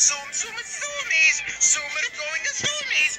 Zoom, zoom, zoomies. zoomer going to zoomies.